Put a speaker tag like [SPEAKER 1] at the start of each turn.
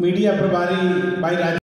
[SPEAKER 1] media प्रभारी भाई राज